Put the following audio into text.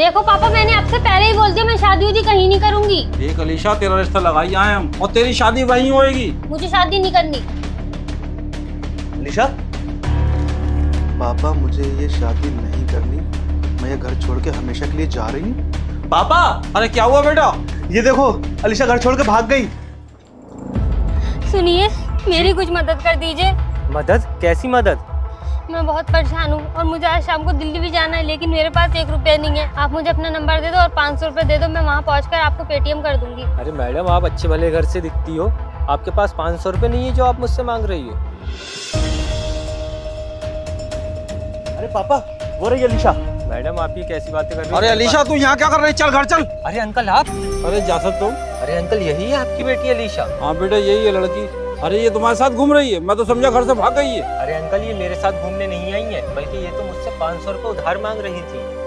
देखो पापा मैंने आपसे पहले ही बोल दिया मैं शादी उदी कहीं नहीं करूँगी। देख अलीशा तेरा रिश्ता लगाई आए हम और तेरी शादी वहीं होएगी। मुझे शादी नहीं करनी। अलीशा पापा मुझे ये शादी नहीं करनी। मैं ये घर छोड़ के हमेशा के लिए जा रही हूँ। पापा अरे क्या हुआ बेटा? ये देखो अलीशा घर छोड़ के भाग गई। सुनिए मेरी कुछ मदद कर दीजिए। मदद? कैसी मदद? मैं बहुत परेशान हूँ और मुझे आज शाम को दिल्ली भी जाना है लेकिन मेरे पास एक रुपया नहीं है। आप मुझे अपना नंबर दे दो और पाँच सौ रुपये दे दो मैं वहाँ पहुँच कर आपको पेटीएम कर दूँगी। अरे मैडम आप अच्छे भले घर से दिखती हो। आपके पास पाँच सौ रुपये नहीं है जो आप मुझसे मांग रही हो। अरे पापा वो रही अलीशा। मैडम आप ये कैसी बातें कर रही हो? अरे अलीशा तू यहाँ क्या कर रही है? चल घर चल। अरे अंकल आप? अरे जा सकता हूँ। अरे अंकल यही है आपकी बेटी अलीशा। हाँ बेटा यही है लड़की। अरे, ये तुम्हारे साथ घूम रही है। मैं तो समझा घर से भाग गई है। अरे अंकल, ये मेरे साथ घूमने नहीं आई है, बल्कि ये तो मुझसे पाँच सौ उधार मांग रही थी।